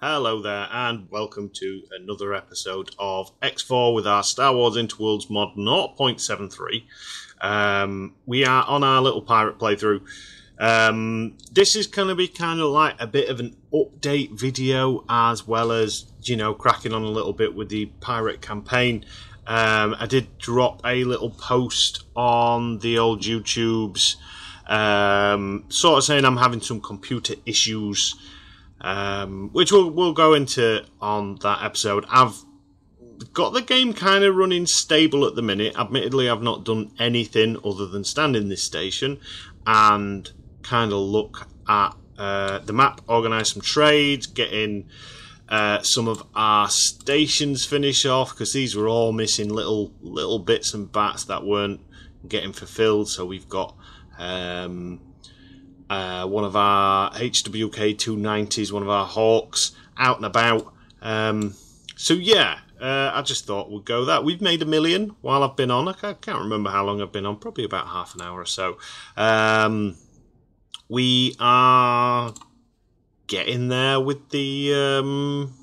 Hello there, and welcome to another episode of X4 with our Star Wars Interworlds mod 0.73. Um, we are on our little pirate playthrough. Um, this is going to be kind of like a bit of an update video, as well as, you know, cracking on a little bit with the pirate campaign. Um, I did drop a little post on the old YouTubes, um, sort of saying I'm having some computer issues um, which we'll, we'll go into on that episode. I've got the game kind of running stable at the minute. Admittedly, I've not done anything other than stand in this station and kind of look at uh, the map, organise some trades, getting uh, some of our stations finish off because these were all missing little little bits and bats that weren't getting fulfilled. So we've got um, uh, one of our HWK 290s, one of our Hawks, out and about. Um, so yeah, uh, I just thought we'd go that. We've made a million while I've been on. I can't remember how long I've been on, probably about half an hour or so. Um, we are getting there with the um,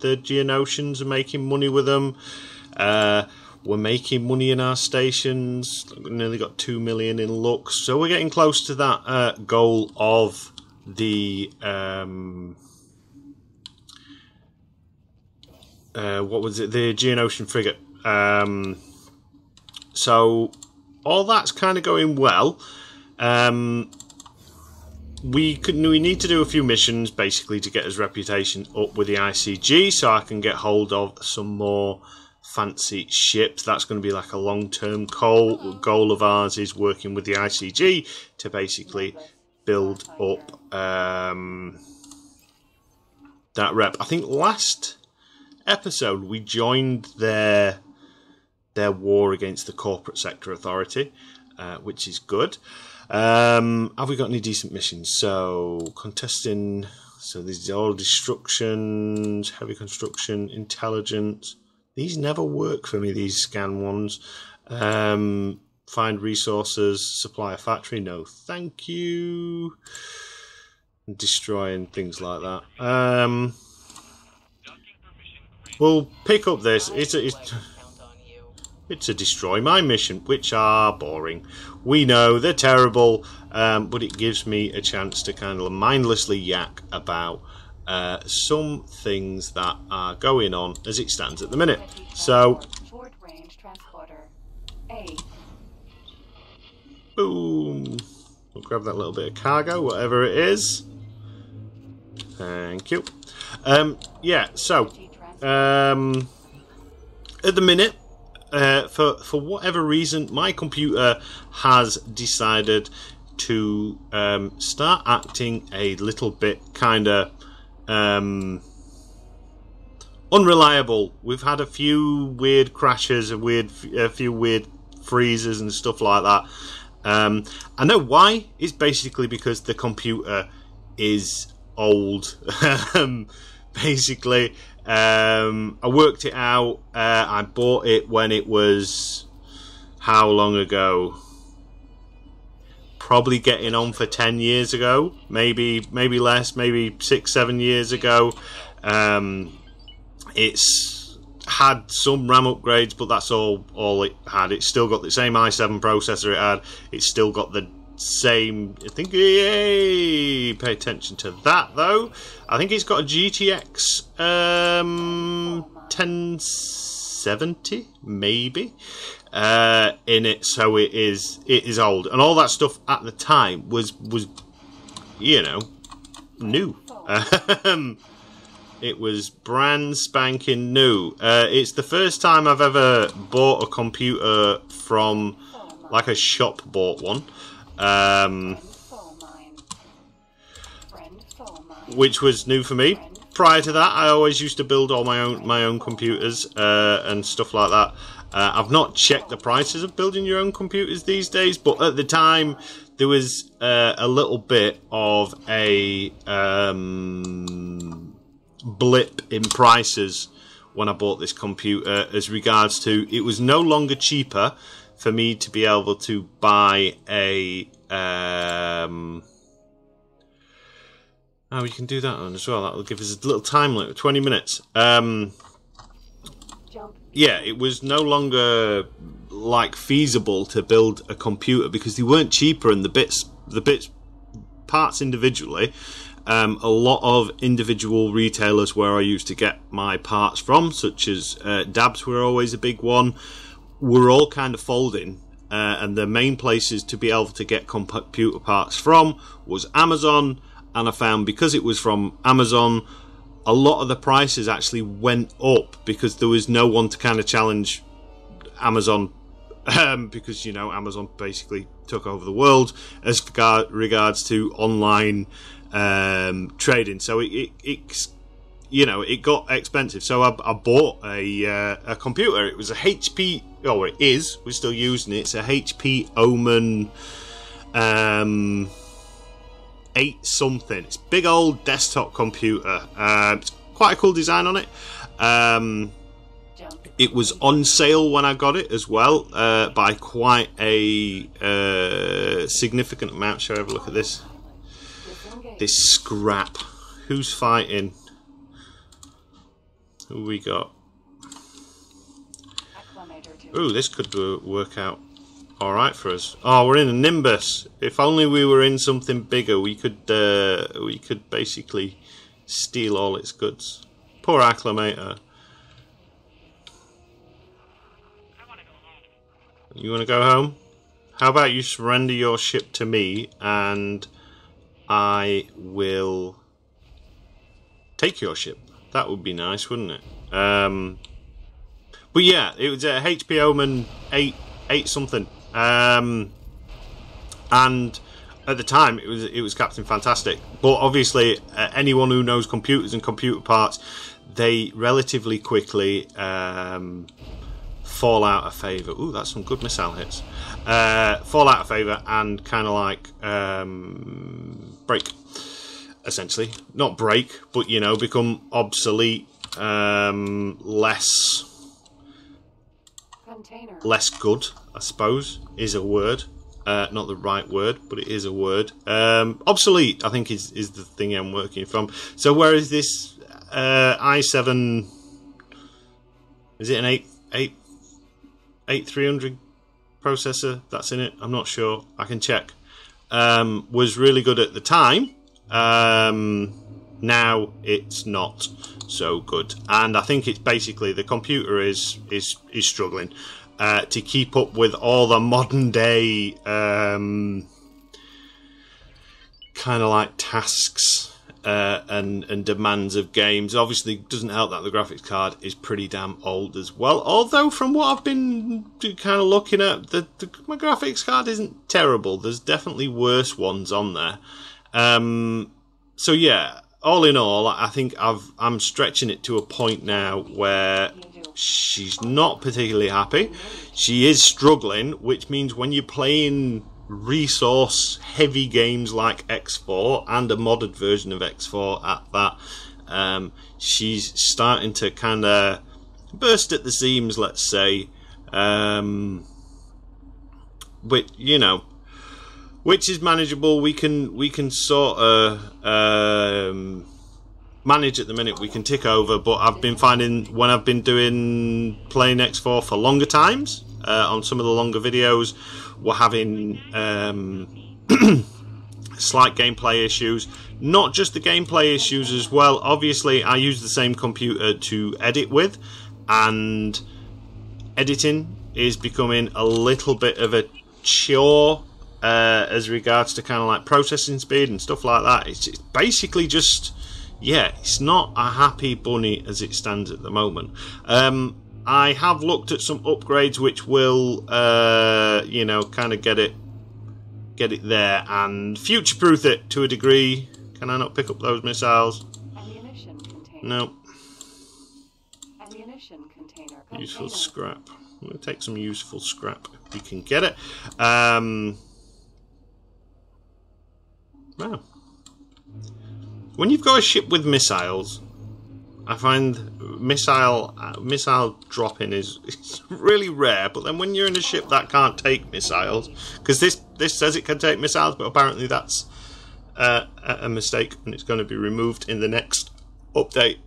the Geonosians and making money with them. Uh, we're making money in our stations. Nearly got two million in looks, so we're getting close to that uh, goal of the um, uh, what was it? The Geonosian frigate. Um, so all that's kind of going well. Um, we could we need to do a few missions basically to get his reputation up with the ICG, so I can get hold of some more fancy ships. That's going to be like a long term goal. Goal of ours is working with the ICG to basically build up um, that rep. I think last episode we joined their their war against the corporate sector authority, uh, which is good. Um, have we got any decent missions? So contesting. So these are all destructions, heavy construction, intelligence. These never work for me, these scan ones. Um, find resources, supply a factory, no thank you. Destroying things like that. Um, we'll pick up this. It's a, it's, it's a destroy my mission, which are boring. We know they're terrible, um, but it gives me a chance to kind of mindlessly yak about uh, some things that are going on as it stands at the minute. So, boom. We'll grab that little bit of cargo, whatever it is. Thank you. Um, yeah, so um, at the minute, uh, for for whatever reason, my computer has decided to um, start acting a little bit kind of um, unreliable. We've had a few weird crashes, a weird, a few weird freezes and stuff like that. Um, I know why. It's basically because the computer is old. Um, basically, um, I worked it out. Uh, I bought it when it was how long ago? Probably getting on for 10 years ago maybe maybe less maybe six seven years ago. Um, it's had some ram upgrades but that's all all it had. It's still got the same i7 processor it had. It's still got the same i think yay pay attention to that though. I think it's got a gtx um 1070 maybe uh, in it, so it is it is old, and all that stuff at the time was was you know new. It was brand spanking new. Uh, it's the first time I've ever bought a computer from like a shop bought one. Um, which was new for me. Prior to that, I always used to build all my own my own computers uh, and stuff like that. Uh, I've not checked the prices of building your own computers these days, but at the time there was uh, a little bit of a um, blip in prices when I bought this computer as regards to it was no longer cheaper for me to be able to buy a um, Oh, we can do that one as well. That'll give us a little time limit, 20 minutes. Um, yeah, it was no longer like feasible to build a computer because they weren't cheaper and the bits, the bits, parts individually. Um, a lot of individual retailers where I used to get my parts from, such as uh, Dabs, were always a big one, were all kind of folding. Uh, and the main places to be able to get computer parts from was Amazon, and I found because it was from Amazon, a lot of the prices actually went up because there was no one to kind of challenge Amazon um, because you know Amazon basically took over the world as regards to online um, trading. So it, it, you know it got expensive. So I, I bought a uh, a computer. It was a HP. Oh, it is. We're still using it. It's a HP Omen. Um, eight something. It's big old desktop computer. Uh, it's quite a cool design on it. Um, it was on sale when I got it as well uh, by quite a uh, significant amount. Shall I have a look at this? This scrap. Who's fighting? Who we got? Ooh, this could work out all right for us. Oh, we're in a Nimbus. If only we were in something bigger, we could uh, we could basically steal all its goods. Poor Acclamator. You want to go home? How about you surrender your ship to me and I will take your ship. That would be nice, wouldn't it? Um, but yeah, it was a HP Omen 8, 8 something. Um, and at the time, it was it was Captain Fantastic. But obviously, uh, anyone who knows computers and computer parts, they relatively quickly um, fall out of favour. Ooh, that's some good missile hits. Uh, fall out of favour and kind of like um, break, essentially. Not break, but you know, become obsolete, um, less Container. less good, I suppose, is a word. Uh, not the right word, but it is a word. Um, obsolete, I think, is, is the thing I'm working from. So, where is this uh, i7? Is it an 8, 8, 8300 processor that's in it? I'm not sure. I can check. Um, was really good at the time. Um, now it's not so good, and I think it's basically the computer is is is struggling uh, to keep up with all the modern day um, kind of like tasks uh, and and demands of games. Obviously, doesn't help that the graphics card is pretty damn old as well. Although, from what I've been kind of looking at, the, the my graphics card isn't terrible. There's definitely worse ones on there. Um, so yeah, all in all, I think I've I'm stretching it to a point now where she's not particularly happy. She is struggling, which means when you're playing resource heavy games like X4 and a modded version of X4 at that, um, she's starting to kind of burst at the seams, let's say. Um, but you know, which is manageable. We can we can sort of um, manage at the minute. We can tick over, but I've been finding when I've been doing playing X4 for longer times uh, on some of the longer videos, we're having um, slight gameplay issues. Not just the gameplay issues as well. Obviously, I use the same computer to edit with, and editing is becoming a little bit of a chore uh, as regards to kind of like processing speed and stuff like that. It's, it's, basically just, yeah, it's not a happy bunny as it stands at the moment. Um, I have looked at some upgrades which will, uh, you know, kind of get it, get it there and future-proof it to a degree. Can I not pick up those missiles? No. Ammunition container. container. Useful scrap. I'm going to take some useful scrap if we can get it. Um, Wow. When you've got a ship with missiles, I find missile uh, missile dropping is, is really rare. But then when you're in a ship that can't take missiles, because this this says it can take missiles, but apparently that's uh, a mistake and it's going to be removed in the next update.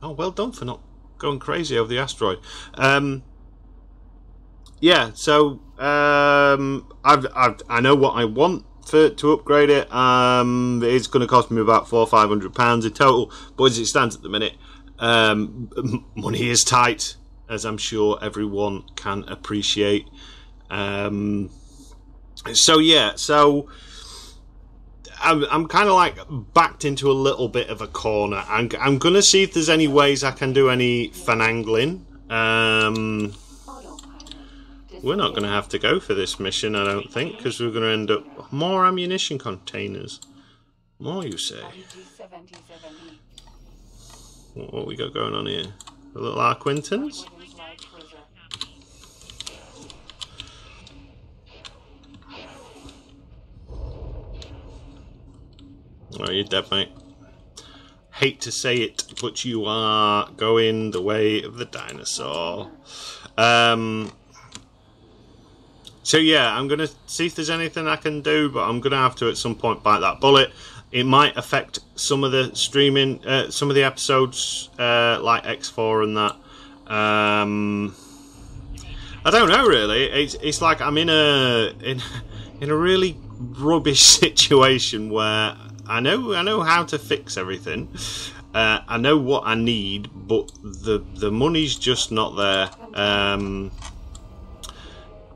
Oh, well done for not going crazy over the asteroid. Um, yeah, so um, I've, I've, I know what I want for to upgrade it. Um, it's going to cost me about four or five hundred pounds in total, but as it stands at the minute, um, money is tight, as I'm sure everyone can appreciate. Um, so yeah, so I'm, I'm kind of like backed into a little bit of a corner. I'm, I'm going to see if there's any ways I can do any finagling. Um, we're not going to have to go for this mission, I don't think, because we're going to end up more ammunition containers. More, you say? What, we got going on here? A little Arquitens? Oh, you're dead, mate. Hate to say it, but you are going the way of the dinosaur. Um, so yeah, I'm gonna see if there's anything I can do, but I'm gonna have to at some point bite that bullet. It might affect some of the streaming, uh, some of the episodes, uh, like X4 and that. Um, I don't know really. It's it's like I'm in a in in a really rubbish situation where I know I know how to fix everything. Uh, I know what I need, but the the money's just not there. Um,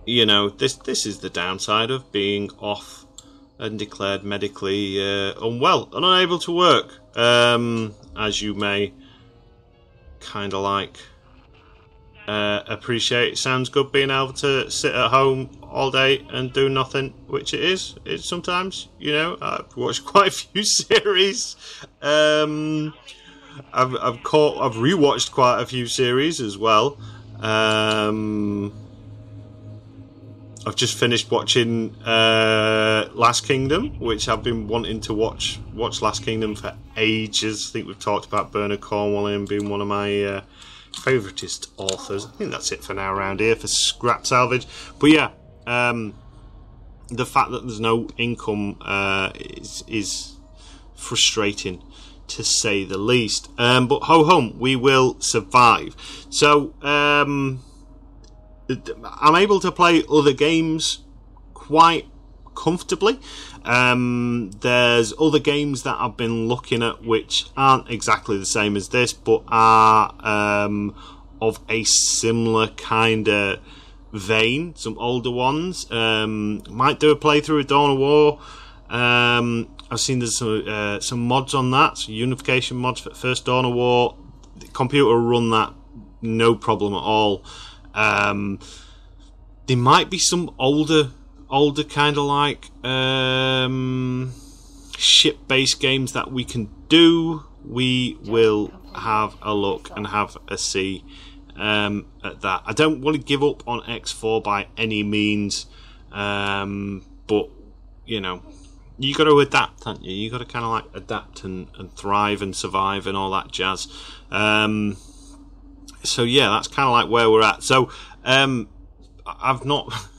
you know, this this is the downside of being off and declared medically uh, unwell and unable to work, um, as you may kind of like uh, appreciate. It sounds good being able to sit at home all day and do nothing, which it is. It's sometimes, you know, I've watched quite a few series. Um, I've I've caught, I've rewatched quite a few series as well. Um, I've just finished watching uh, Last Kingdom, which I've been wanting to watch watch Last Kingdom for ages. I think we've talked about Bernard Cornwell being one of my uh, authors. I think that's it for now around here for Scrap Salvage. But yeah, um, the fact that there's no income uh, is, is frustrating to say the least. Um, but ho hum, we will survive. So um, I'm able to play other games quite comfortably. Um, there's other games that I've been looking at which aren't exactly the same as this, but are um, of a similar kind of vein. Some older ones. Um, might do a playthrough of Dawn of War. Um, I've seen there's some, uh, some mods on that, unification mods for first Dawn of War. The computer run that no problem at all. Um, there might be some older older kind of like um, ship based games that we can do, we will have a look and have a see um, at that. I don't want to give up on X4 by any means, um, but you know, you got to adapt, haven't you? You got to kind of like adapt and, and thrive and survive and all that jazz. Um, so yeah, that's kind of like where we're at. So um, I've not.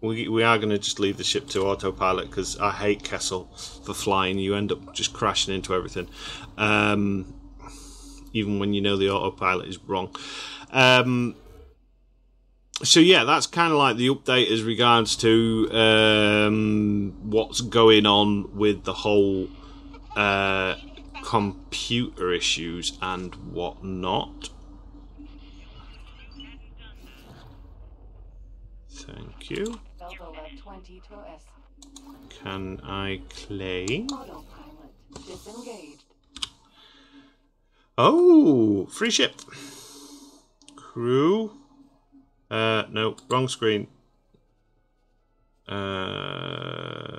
we, we are going to just leave the ship to autopilot because I hate Kessel for flying. You end up just crashing into everything, um, even when you know the autopilot is wrong. Um, so yeah, that's kind of like the update as regards to um, what's going on with the whole uh, computer issues and whatnot. Thank you. Can I claim? Oh, free ship. Crew. Uh, no, wrong screen. Uh,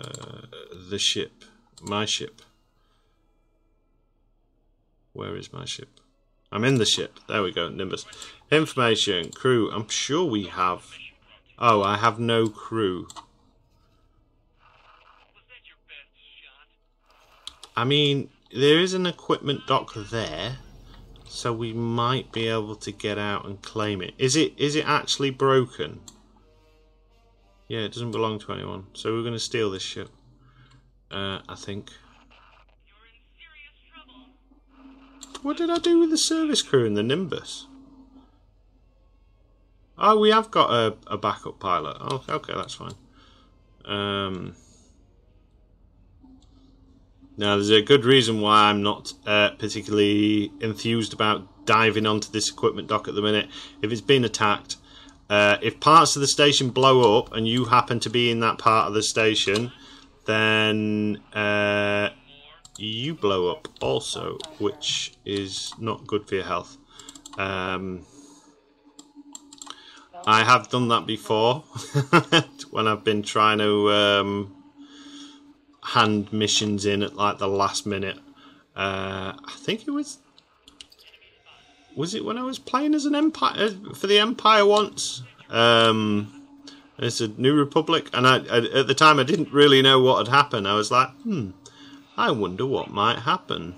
the ship. My ship. Where is my ship? I'm in the ship. There we go, Nimbus. Information, crew. I'm sure we have... Oh, I have no crew. I mean, there is an equipment dock there, so we might be able to get out and claim it. Is it is it actually broken? Yeah, it doesn't belong to anyone, so we're going to steal this ship. Uh, I think. What did I do with the service crew in the Nimbus? Oh, we have got a, a backup pilot. Oh, okay, that's fine. Um, now, there's a good reason why I'm not uh, particularly enthused about diving onto this equipment dock at the minute. If it's been attacked, uh, if parts of the station blow up and you happen to be in that part of the station, then uh, you blow up also, which is not good for your health. Um, I have done that before when I've been trying to um, hand missions in at like the last minute. Uh, I think it was. Was it when I was playing as an empire uh, for the Empire once? Um, it's a New Republic, and I, I, at the time I didn't really know what had happened. I was like, hmm, I wonder what might happen.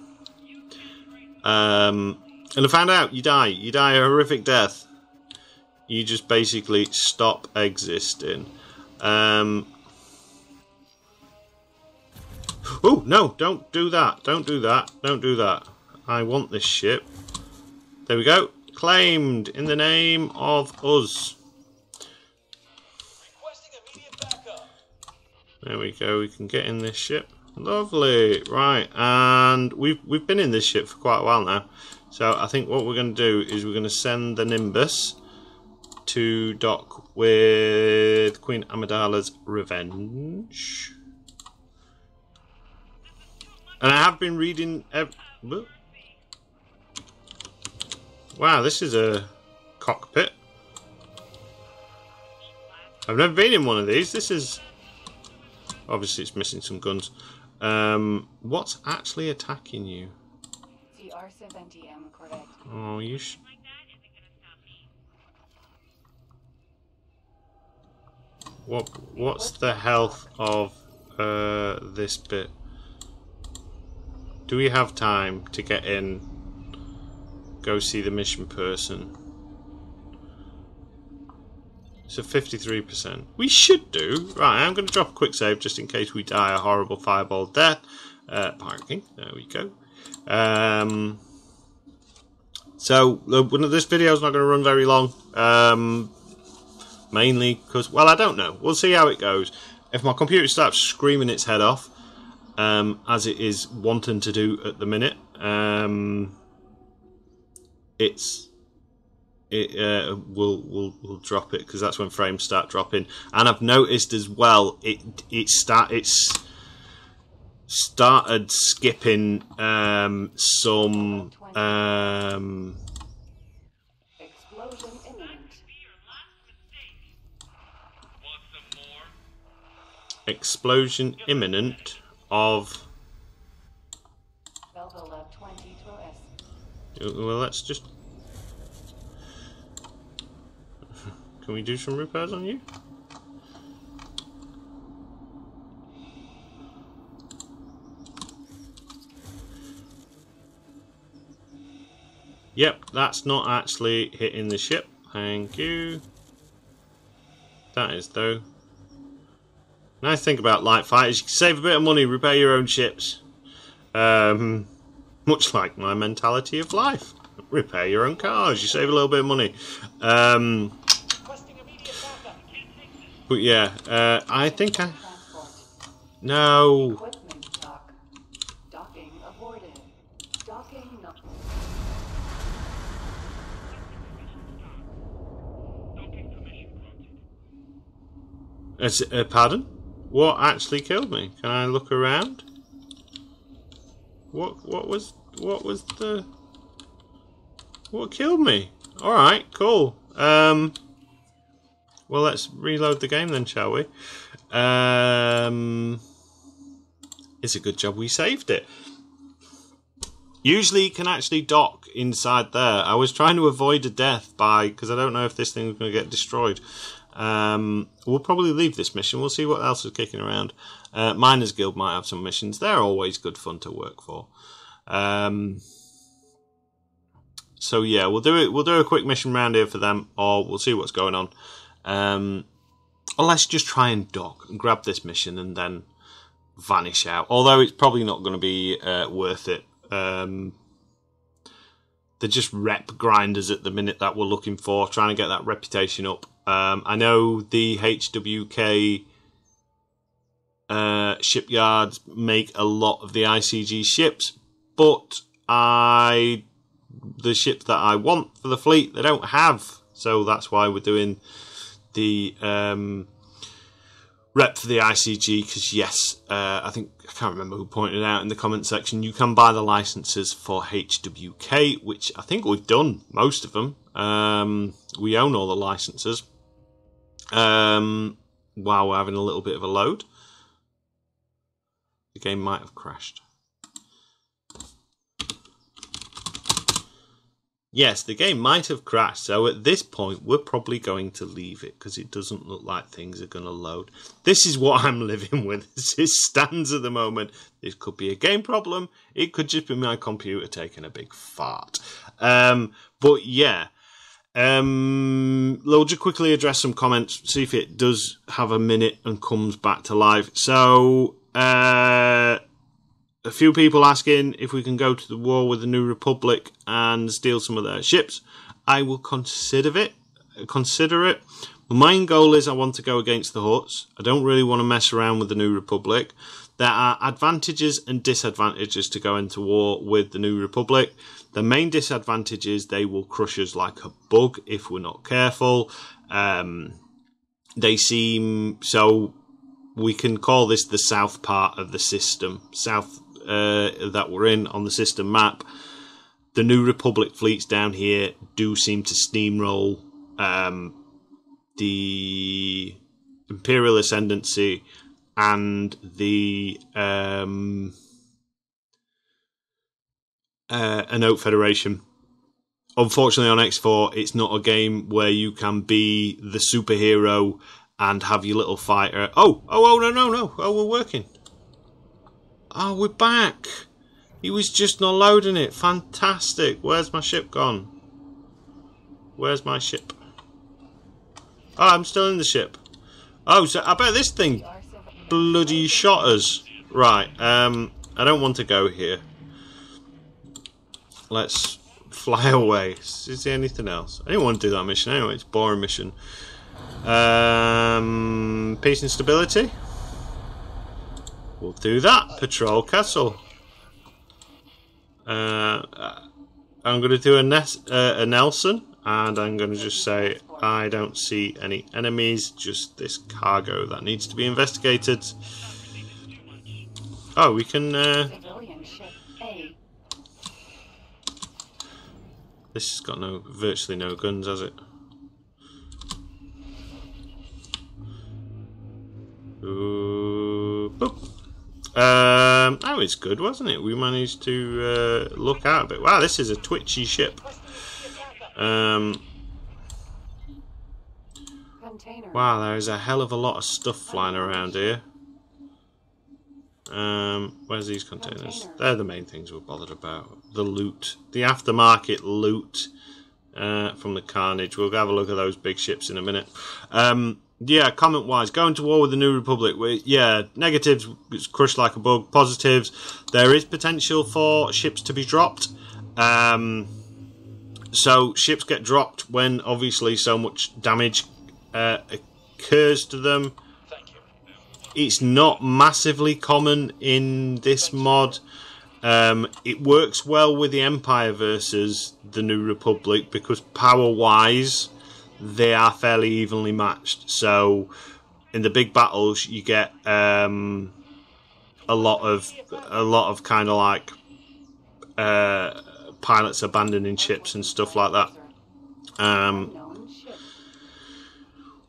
Um, and I found out you die. You die a horrific death. You just basically stop existing. Um, oh, no, don't do that. Don't do that. Don't do that. I want this ship. There we go. Claimed in the name of us. There we go. We can get in this ship. Lovely. Right, and we've we've been in this ship for quite a while now. So I think what we're going to do is we're going to send the Nimbus to dock with Queen Amidala's Revenge. And I have been reading... Wow, this is a cockpit. I've never been in one of these. This is... Obviously, it's missing some guns. Um, what's actually attacking you? Oh, you should... What what's the health of uh, this bit? Do we have time to get in? Go see the mission person. A 53%. We should do. Right, I'm going to drop a quick save just in case we die a horrible fireball death. Uh, parking. There we go. Um, so, this video is not going to run very long. Um, mainly because, well, I don't know. We'll see how it goes. If my computer starts screaming its head off, um, as it is wanting to do at the minute, um, it's it uh, will will will drop it because that's when frames start dropping. And I've noticed as well it it start it's started skipping um, some um, explosion imminent of well let's just can we do some repairs on you Yep, that's not actually hitting the ship. Thank you. That is though. Nice thing about light fighters, you can save a bit of money, repair your own ships. Um, much like my mentality of life. Repair your own cars, you save a little bit of money. Um, but yeah, uh, I think I... No. uh, pardon? What actually killed me? Can I look around? What what was what was the what killed me? Alright, cool. Um well let's reload the game then, shall we? Um it's a good job we saved it. Usually you can actually dock inside there. I was trying to avoid a death by because I don't know if this thing is going to get destroyed. Um, we'll probably leave this mission. We'll see what else is kicking around. Uh, Miners Guild might have some missions. They're always good fun to work for. Um, so yeah, we'll do it. We'll do a quick mission round here for them, or we'll see what's going on. Um, or let's just try and dock and grab this mission, and then vanish out. Although it's probably not going to be uh, worth it. Um, they're just rep grinders at the minute that we're looking for, trying to get that reputation up. Um, I know the HWK uh, shipyards make a lot of the ICG ships, but I the ships that I want for the fleet they don't have, so that's why we're doing the um, rep for the ICG because yes, uh, I think I can't remember who pointed out in the comment section. You can buy the licenses for HWK, which I think we've done most of them. Um, we own all the licenses. Um, while we're having a little bit of a load, the game might have crashed. Yes, the game might have crashed, so at this point we're probably going to leave it because it doesn't look like things are going to load. This is what I'm living with as it stands at the moment. This could be a game problem, it could just be my computer taking a big fart. Um, but yeah, um, we'll just quickly address some comments, see if it does have a minute and comes back to life. So, uh, a few people asking if we can go to the war with the New Republic and steal some of their ships. I will consider it. Consider it. My main goal is I want to go against the Hutts. I don't really want to mess around with the New Republic. There are advantages and disadvantages to go into war with the New Republic. The main disadvantage is they will crush us like a bug if we're not careful. Um, they seem so. We can call this the south part of the system, south uh, that we're in on the system map, the New Republic fleets down here do seem to steamroll um, the Imperial Ascendancy and the um, uh, Federation. Unfortunately, on X4, it's not a game where you can be the superhero and have your little fighter. Oh, oh, oh, no, no, no. Oh, we're working. Oh, we're back. He was just not loading it. Fantastic. Where's my ship gone? Where's my ship? Oh, I'm still in the ship. Oh, so I bet this thing bloody shot us. Right, um, I don't want to go here. Let's fly away. Is there anything else? I didn't want to do that mission anyway. It's boring mission. Um, peace and stability. We'll do that. Patrol Castle. Uh, I'm going to do a, uh, a Nelson, and I'm going to just say I don't see any enemies, just this cargo that needs to be investigated. Oh, we can... Uh, this has got no virtually no guns, has it? Ooh. Um, that was good, wasn't it? We managed to uh, look out a bit. Wow, this is a twitchy ship. Um, wow, there is a hell of a lot of stuff flying around here. Um, where's these containers? They're the main things we're bothered about. The loot. The aftermarket loot uh, from the carnage. We'll have a look at those big ships in a minute. Um, yeah, comment wise, going to war with the New Republic. We, yeah, negatives, it's crushed like a bug. Positives, there is potential for ships to be dropped. Um, so ships get dropped when obviously so much damage uh, occurs to them. It's not massively common in this mod. Um, it works well with the Empire versus the New Republic because power wise they are fairly evenly matched. So in the big battles, you get um, a lot of a lot of kind of like uh, pilots abandoning ships and stuff like that. Um,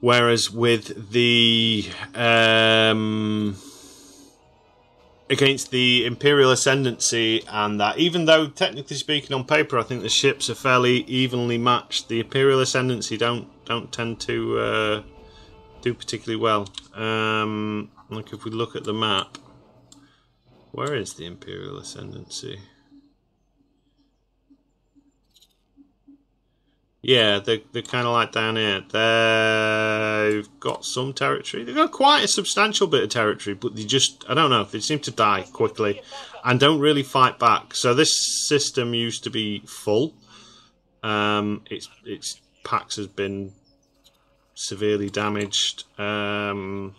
whereas with the um, against the Imperial Ascendancy and that, even though technically speaking on paper, I think the ships are fairly evenly matched. The Imperial Ascendancy don't don't tend to uh, do particularly well. Um, like if we look at the map, where is the Imperial Ascendancy? Yeah, they're, they're kind of like down here. They've got some territory. They've got quite a substantial bit of territory, but they just, I don't know, they seem to die quickly and don't really fight back. So this system used to be full. Um, its its packs has been severely damaged. Um,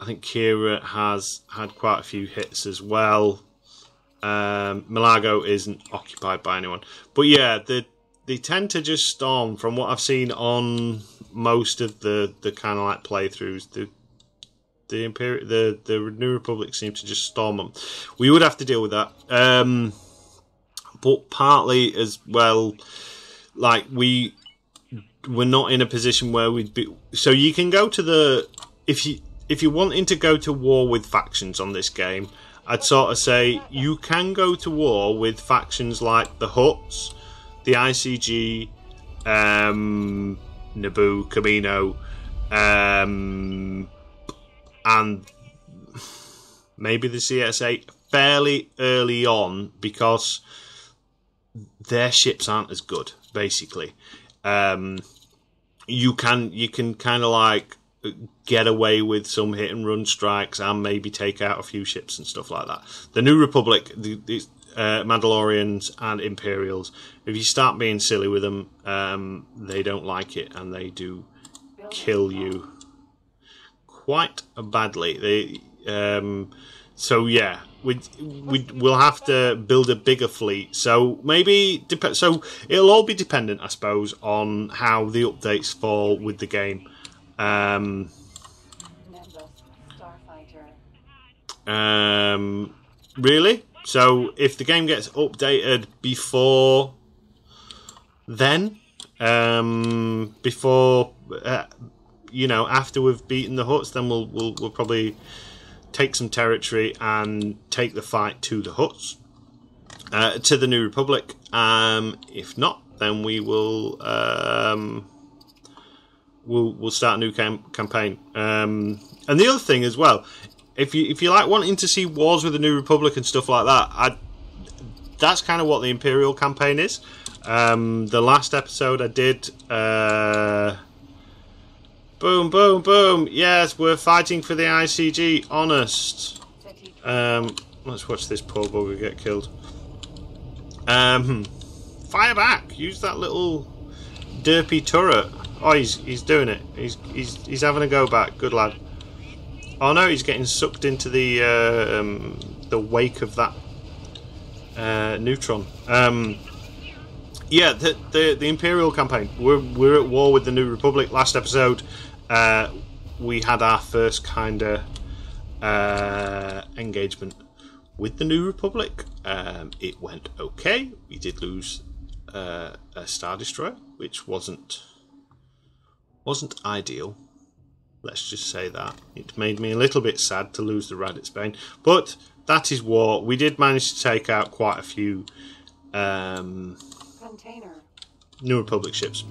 I think Kira has had quite a few hits as well. Um, Milagro isn't occupied by anyone, but yeah, the they tend to just storm. From what I've seen on most of the the kind of like playthroughs, the the Imperial, the the New Republic seem to just storm them. We would have to deal with that, um, but partly as well, like we we're not in a position where we'd be. So you can go to the if you if you're wanting to go to war with factions on this game. I'd sort of say you can go to war with factions like the Hutts, the ICG, um, Naboo, Kamino, um, and maybe the CSA fairly early on because their ships aren't as good. Basically, um, you can you can kind of like get away with some hit and run strikes and maybe take out a few ships and stuff like that. The New Republic, the, the uh, Mandalorians and Imperials, if you start being silly with them, um, they don't like it and they do kill you quite badly. They, um, so yeah, we we we'll have to build a bigger fleet. So maybe dep- so it'll all be dependent, I suppose, on how the updates fall with the game. Um, um, really? So if the game gets updated before then, um, before uh, you know, after we've beaten the Hutts, then we'll we'll, we'll probably take some territory and take the fight to the Hutts, uh, to the New Republic. Um, if not, then we will um, we'll we'll start a new cam- campaign. Um, and the other thing as well, if you if you like wanting to see wars with the New Republic and stuff like that, I, that's kind of what the Imperial campaign is. Um, the last episode I did. Uh, boom, boom, boom. Yes, we're fighting for the ICG. Honest. Um, let's watch this poor bugger get killed. Um, fire back. Use that little derpy turret. Oh, he's he's doing it. He's he's he's having a go back. Good lad. Oh no, he's getting sucked into the uh, um, the wake of that uh, neutron. Um, yeah, the, the, the Imperial campaign. We're we're at war with the New Republic. Last episode, uh, we had our first kind of uh, engagement with the New Republic. Um, it went okay. We did lose uh, a Star Destroyer, which wasn't wasn't ideal. Let's just say that. It made me a little bit sad to lose the Raditz Bane. But that is war. We did manage to take out quite a few um, Container. New Republic ships.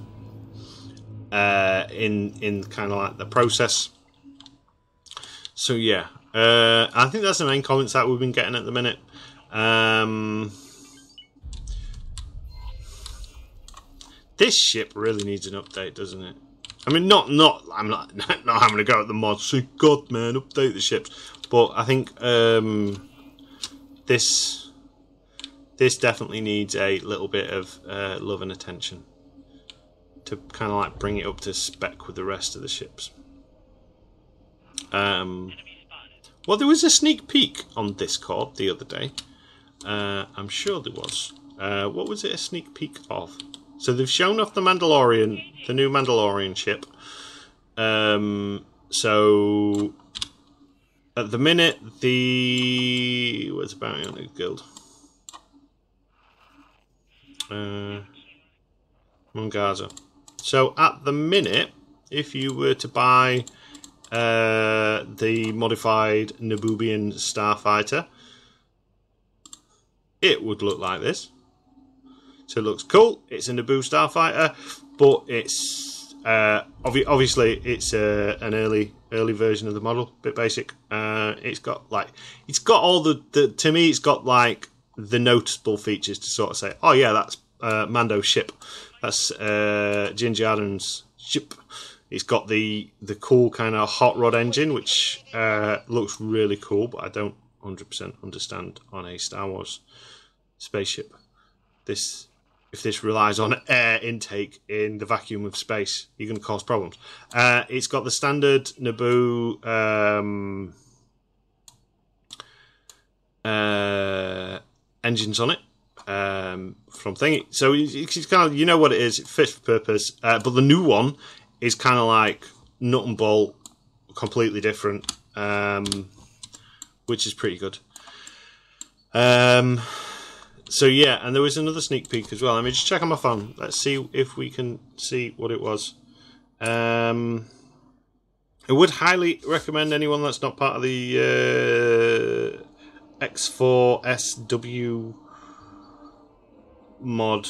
Uh, in in kind of like the process. So yeah, uh, I think that's the main comments that we've been getting at the minute. Um, this ship really needs an update, doesn't it? I mean, not not I'm not not having to go at the mods. Say, God, man, update the ships. But I think um, this this definitely needs a little bit of uh, love and attention to kind of like bring it up to spec with the rest of the ships. Um, well, there was a sneak peek on Discord the other day. Uh, I'm sure there was. Uh, what was it a sneak peek of? So they've shown off the Mandalorian, the new Mandalorian ship. Um, so at the minute, the what's about on the guild? Uh, Mungaza. So at the minute, if you were to buy uh, the modified Naboobian Starfighter, it would look like this. So it looks cool. It's a Naboo starfighter, but it's uh, obvi- obviously it's uh, an early early version of the model, bit basic. Uh, it's got like it's got all the, the to me it's got like the noticeable features to sort of say, oh yeah, that's uh, Mando's ship. That's uh, Ginger Adams' ship. It's got the the cool kind of hot rod engine, which uh, looks really cool, but I don't 100% understand on a Star Wars spaceship. This if this relies on air intake in the vacuum of space, you're going to cause problems. Uh, it's got the standard Naboo um, uh, engines on it um, from thing. So it's kind of you know what it is. It fits for purpose. Uh, but the new one is kind of like nut and bolt, completely different, um, which is pretty good. Um, so yeah, and there was another sneak peek as well. Let me just check on my phone. Let's see if we can see what it was. Um, I would highly recommend anyone that's not part of the uh, X4SW mod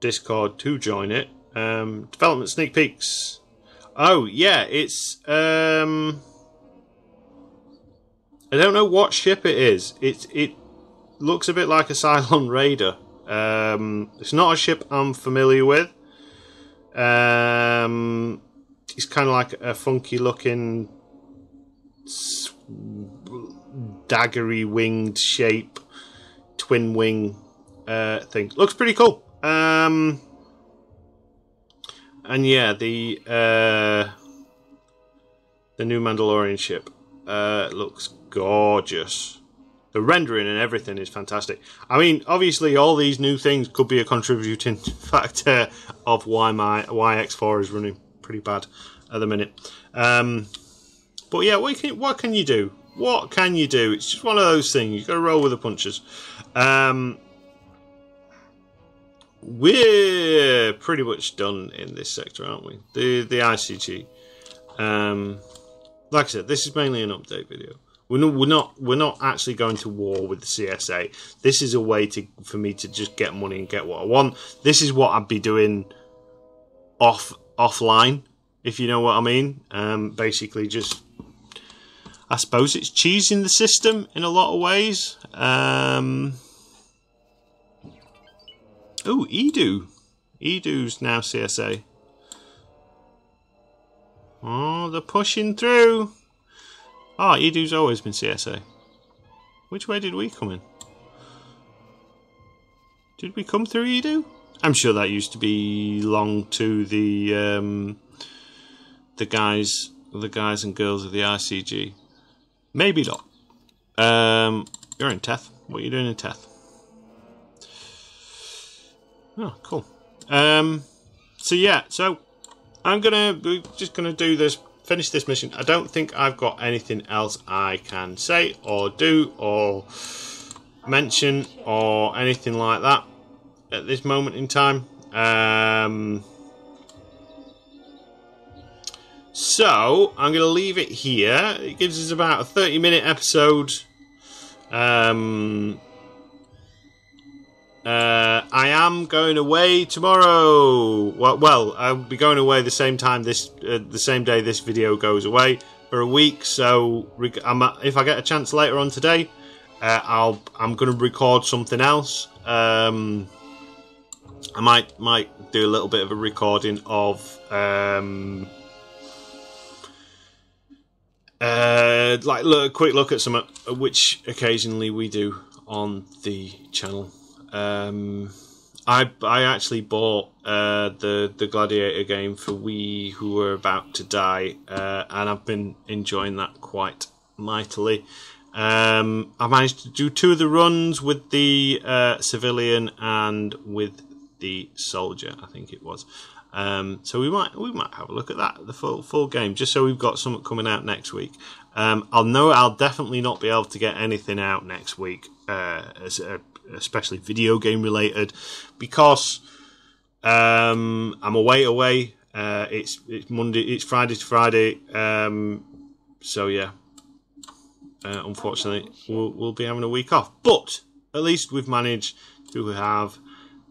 Discord to join it. Um, development sneak peeks. Oh yeah, it's um, I don't know what ship it is. It it looks a bit like a Cylon Raider. Um, it's not a ship I'm familiar with. Um, it's kind of like a funky looking daggery winged shape, twin wing uh, thing. Looks pretty cool. Um, and yeah, the uh, the new Mandalorian ship uh, looks gorgeous the rendering and everything is fantastic. I mean, obviously, all these new things could be a contributing factor of why my why X4 is running pretty bad at the minute. Um, but yeah, what can what can you do? What can you do? It's just one of those things. You've got to roll with the punches. Um, we're pretty much done in this sector, aren't we? The the ICG. Um, like I said, this is mainly an update video. We're not, we're not we're not actually going to war with the CSA. This is a way to for me to just get money and get what I want. This is what I'd be doing off offline, if you know what I mean. Um, basically, just I suppose it's cheesing the system in a lot of ways. Um, oh, Eadu, Eadu's now CSA. Oh, they're pushing through. Ah, Eadu's always been CSA. Which way did we come in? Did we come through Eadu? I'm sure that used to belong to the um, the guys, the guys and girls of the ICG. Maybe not. Um, you're in Teth. What are you doing in Teth? Oh, cool. Um, so yeah, so I'm gonna just gonna do this finish this mission. I don't think I've got anything else I can say or do or mention or anything like that at this moment in time. Um, so I'm going to leave it here. It gives us about a 30 minute episode. Um, uh, I am going away tomorrow. Well, well, I'll be going away the same time this, uh, the same day this video goes away for a week. So, if I get a chance later on today, uh, I'll I'm going to record something else. Um, I might might do a little bit of a recording of um, uh, like look, a quick look at some which occasionally we do on the channel. Um, I I actually bought uh, the the Gladiator game for we who were about to die, uh, and I've been enjoying that quite mightily. Um, I managed to do two of the runs with the uh, civilian and with the soldier. I think it was. Um, so we might we might have a look at that the full full game just so we've got something coming out next week. Um, I'll know I'll definitely not be able to get anything out next week uh, as a especially video game related, because um, I'm away away. Uh, it's it's Monday, it's Friday to Friday. Um, so yeah, uh, unfortunately, we'll, we'll be having a week off. But at least we've managed to have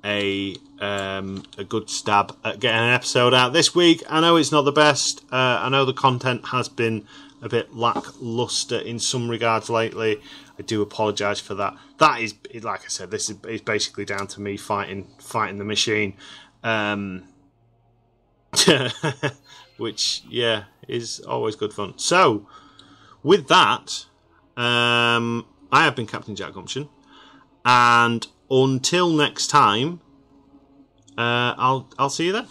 a um, a good stab at getting an episode out this week. I know it's not the best. Uh, I know the content has been a bit lackluster in some regards lately. I do apologise for that. That is, like I said, this is, basically down to me fighting fighting the machine, um, which yeah is always good fun. So, with that, um, I have been Captain Jack Gumption, and until next time, uh, I'll I'll see you then.